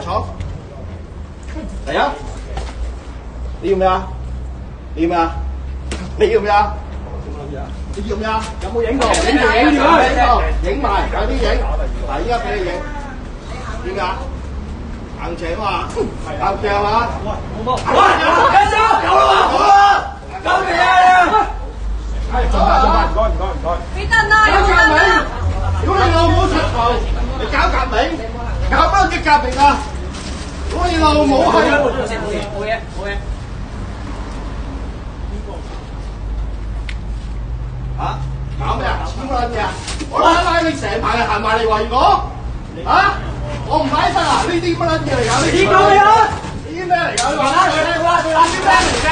埋坐。嚟啊！你有没有？你有没有？你要咩啊？你要咩啊？有冇影到？影住影住啊！影到，影埋，有啲影。嗱，依家俾你影。点解？硬淨啊嘛，硬淨係嘛？喂，有啦好啦，救命啊！係做啊做啊，唔該唔該唔該。你得啦，搞革有得命啦！！如果你老母出頭，你搞革命，搞乜嘅革命啊？如果你老母係冇嘢。冇嘢。冇嘢。啊，搞咩啊？黐乜撚嘢。啊？我拉拉你成排嚟行埋嚟圍我，啊！我唔擺得啊！呢啲乜撚嘢。嚟㗎？呢啲你啊？呢啲咩嚟㗎？你話打佢啦！哇！佢打啲咩嚟嘅？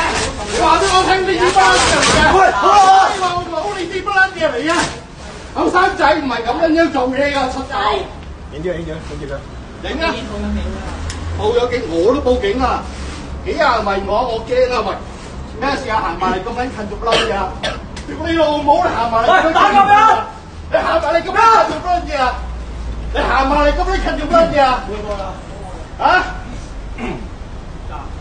你話俾我聽呢啲乜撚嘢。嚟㗎？喂好啊你話我老呢啲乜撚嘢。嚟嘅？後生仔唔係咁樣樣做嘢。㗎，出頭。影住影住影住佢。影啊！報咗警，我都報警啊！幾廿人圍我，我驚啊！喂，咩事啊？行埋嚟咁撚近做撚嘢啊？你老母你行埋嚟喂打救咩啊！你行埋嚟咁撚近做乜嘢啊？你行埋嚟咁撚近做乜嘢啊？啊！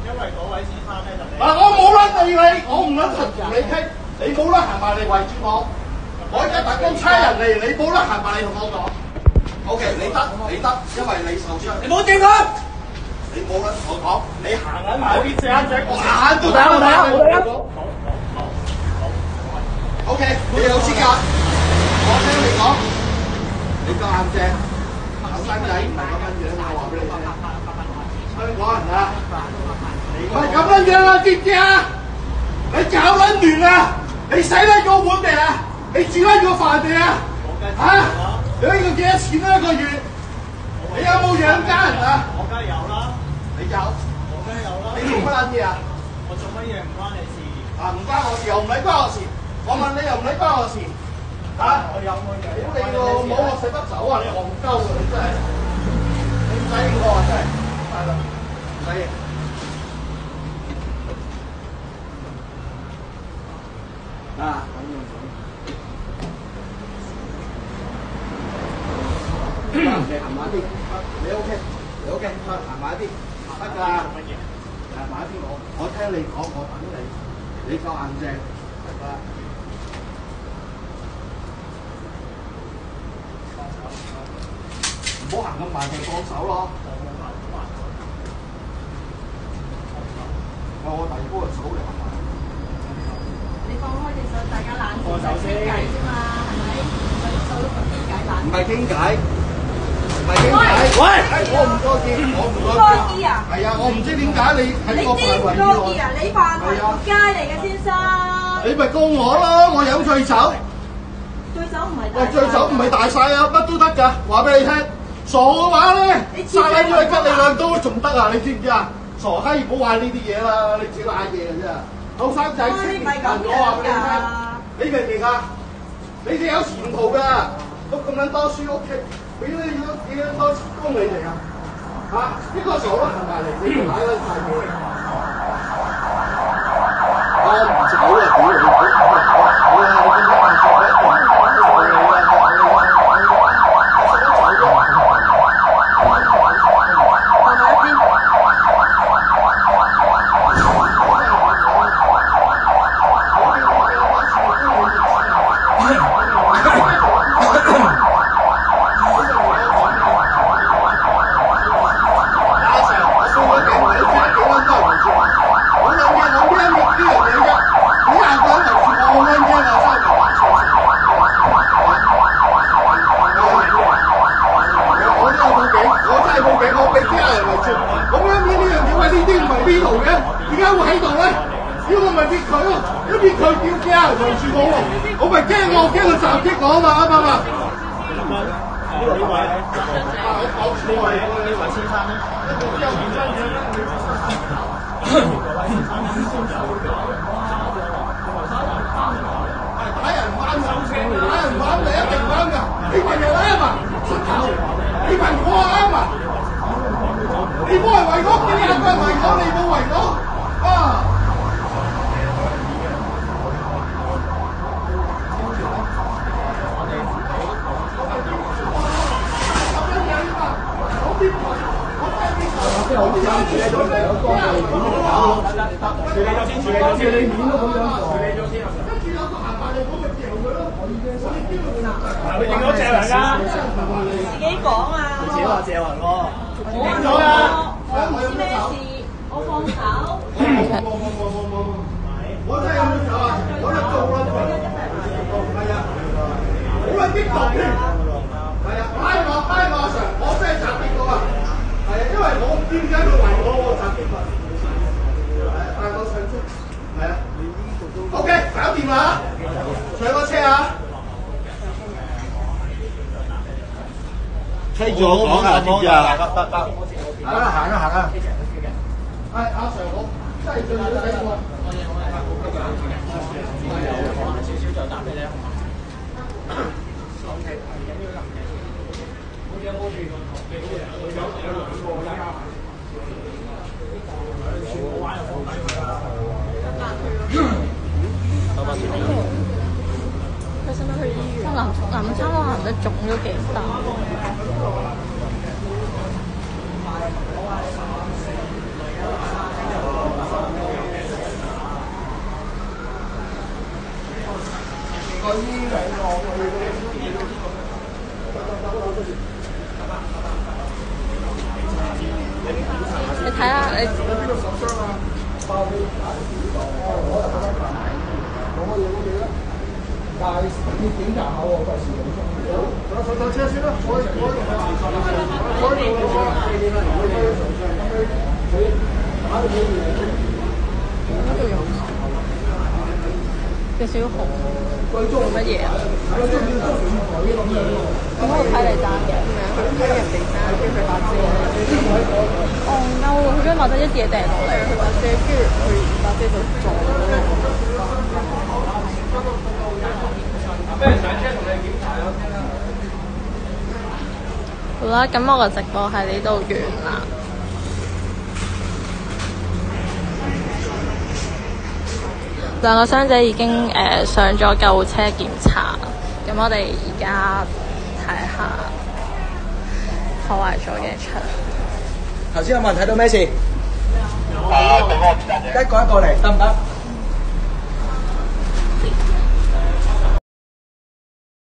因為嗰位先生咧就俾嗱，我冇撚理你，我唔撚同你傾，你冇得行埋嚟圍住我。我而家特登差人嚟，你冇得行埋嚟同我講。O K，你得，你得，因為你受傷。你冇掂佢！你冇撚同我講，你行緊埋邊隻眼仔，我眼都我睇下我睇下我睇下 O K，你有資格，我聽你講，你夠硬正，後生仔唔係咁樣樣！我話俾你聽，香港人啊，唔係咁样样啊，知唔知啊？你搞撚亂啊！你洗甩个碗未啊？你煮甩个饭未啊？嚇！你呢个几多钱啊？一个月？你有冇养家人啊？我梗有啦，你有？我梗係有啦。你做乜撚嘢啊？我做乜嘢唔關你事？啊，唔關我事，又唔理關我事。我問你又唔理關我事。啊！我有我有。屌你個冇我食得走啊！你戇鳩啊！你真係，你唔使應我啊！真係，係啦，唔使應。啊！你行埋啲，你 OK，你 OK，行埋啲。行埋啲我，我聽你講，我等你，你夠硬正，得㗎。唔好行咁慢，就放手咯。我我第二波就手嚟行埋。你放開隻手，大家冷靜傾偈啫嘛，係咪？我手都傾偈冷唔係傾偈，唔係傾偈。喂我唔多見，我唔多多啲啊係啊，我唔知點解你喺你個知唔多啲啊？你範圍條街嚟嘅先生，你咪告我咯，我飲醉酒。對手唔係大，醉酒唔係大晒啊，乜都得㗎。話俾你聽，傻嘅話咧，你知殺撚咗你吉你兩刀仲得啊！你知唔知啊？傻閪，唔好玩呢啲嘢啦，你自己賴嘢嘅啫。後生仔我話俾你聽。你明唔明啊？你哋有前途㗎，讀咁撚多書屋企，俾你幾多幾多錢供你哋啊？嚇！呢個傻佬行埋嚟，你哋賴撚晒嘢。我唔走啊！屌你！好啦，你咁樣唔做一定我你啦，打成我送咗幾蚊，你知幾蚊都係圍住我。我諗嘢，我驚呢樣嘢啫。幾廿個人圍住我，我驚驚啊！真係。我都有報警，我真係報警，我俾幾廿人圍住。咁樣呢呢樣嘢，喂，呢啲唔係呢度嘅，點解會喺度咧？屌我咪跌佢咯，一跌佢叫幾廿人圍住我喎，我咪驚我，驚佢襲擊我啊嘛，啱唔啱啊？呢位，啊我講錯呢位！呢位先生咧，打人翻㗎，打人翻你一定啱㗎，你問又啱啊，你問我啱啊，你冇人圍我，你啲客係圍我，你冇圍我啊。我放手。我唔知咩事，我放手。冇冇冇冇冇冇，我真係咁走啊！我就做啦，係啊，好鬼激動添，係啊，拉我拉我阿 Sir，我真係襲擊到啊！係啊，因為我唔知點解佢圍我，我襲擊法，係啊，但係我上出，係啊，OK，搞掂啦，上個車啊！聽住我講啊，知唔知啊？得得得，行啦行啦行啦！係阿 Sir，我真係最想睇過。佢使唔使去醫院？男男生我行得腫咗幾大。你睇下你。上上車先啦，我我我有少少紅，做乜嘢啊？咁我睇嚟爭嘅，佢人哋爭，跟住佢把遮，戇鳩啊！佢將把遮一嘢掟落嚟，佢把遮，跟住佢把遮就撞好啦，咁我嘅直播喺呢度完啦。兩個傷者已經誒、呃上咗救護車檢查，咁我哋而家睇下破壞咗嘅牆。頭先有冇人睇到咩事？一個一個嚟，得唔得？